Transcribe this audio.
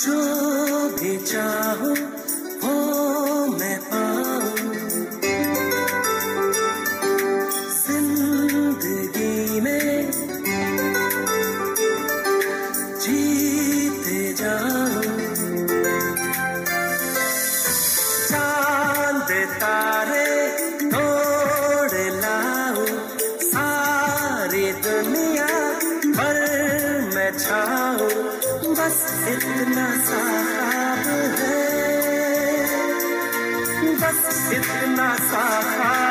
जो भी चाहो, वो मैं पाऊँ। ज़िंदगी में जीते जाओ चाँद तारे तोड़ लाओ सारी दुनिया पर मैं छाओ बस इतना बस इतना साफ़